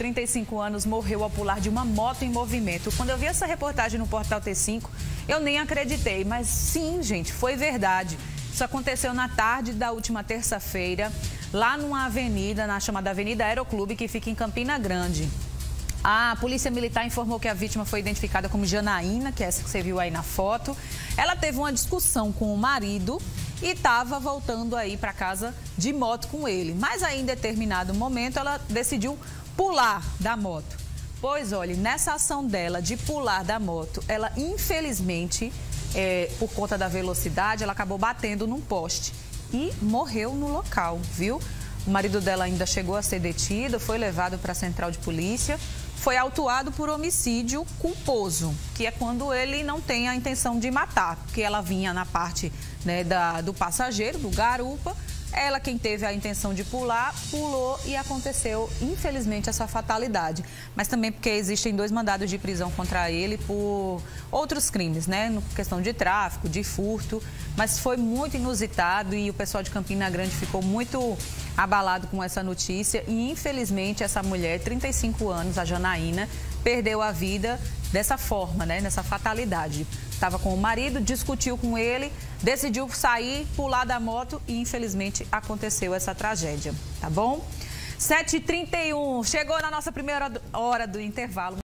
35 anos, morreu ao pular de uma moto em movimento. Quando eu vi essa reportagem no Portal T5, eu nem acreditei. Mas sim, gente, foi verdade. Isso aconteceu na tarde da última terça-feira, lá numa avenida, na chamada Avenida Aeroclube, que fica em Campina Grande. A polícia militar informou que a vítima foi identificada como Janaína, que é essa que você viu aí na foto. Ela teve uma discussão com o marido e estava voltando aí para casa de moto com ele. Mas aí, em determinado momento, ela decidiu pular da moto. Pois olhe, nessa ação dela de pular da moto, ela infelizmente, é, por conta da velocidade, ela acabou batendo num poste e morreu no local, viu? O marido dela ainda chegou a ser detido, foi levado para a central de polícia, foi autuado por homicídio culposo, que é quando ele não tem a intenção de matar, porque ela vinha na parte né, da, do passageiro, do garupa, ela, quem teve a intenção de pular, pulou e aconteceu, infelizmente, essa fatalidade. Mas também porque existem dois mandados de prisão contra ele por outros crimes, né? questão de tráfico, de furto. Mas foi muito inusitado e o pessoal de Campina Grande ficou muito abalado com essa notícia. E, infelizmente, essa mulher, 35 anos, a Janaína, perdeu a vida dessa forma, né? Nessa fatalidade. Estava com o marido, discutiu com ele, decidiu sair, pular da moto e infelizmente aconteceu essa tragédia, tá bom? 7h31, chegou na nossa primeira hora do intervalo.